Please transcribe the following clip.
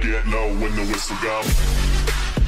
get low when the whistle goes.